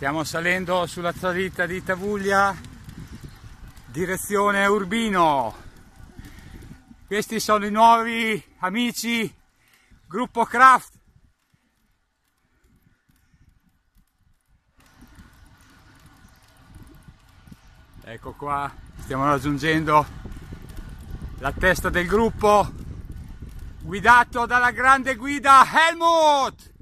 Stiamo salendo sulla salita di Tavuglia, direzione Urbino. Questi sono i nuovi amici gruppo Craft. Ecco qua, stiamo raggiungendo la testa del gruppo guidato dalla grande guida Helmut.